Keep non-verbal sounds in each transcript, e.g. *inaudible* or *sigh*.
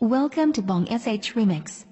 Welcome to Bong SH Remix.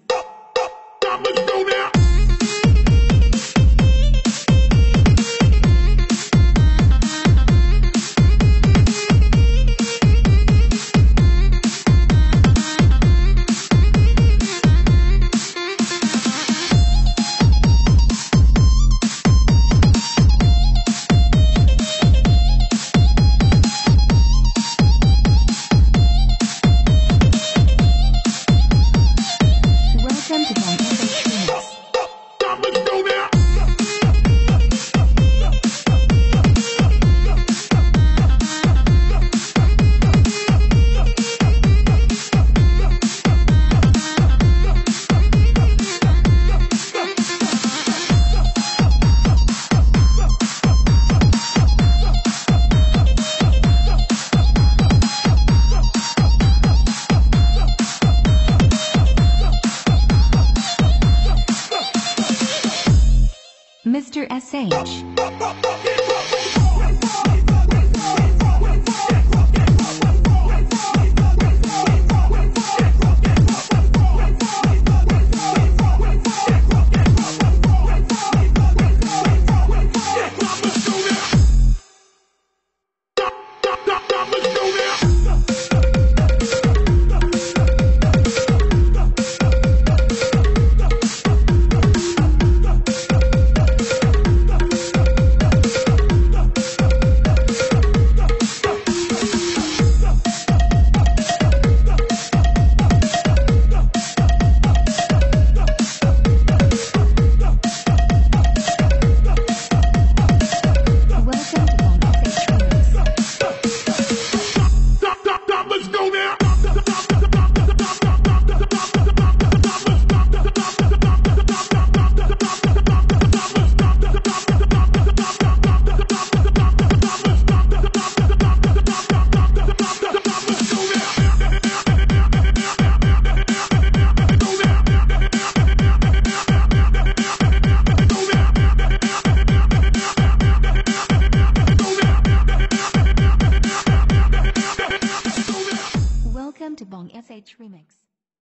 Mr. SH. *laughs* Listen to Bong SH Remix.